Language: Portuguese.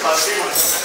fazer, mano.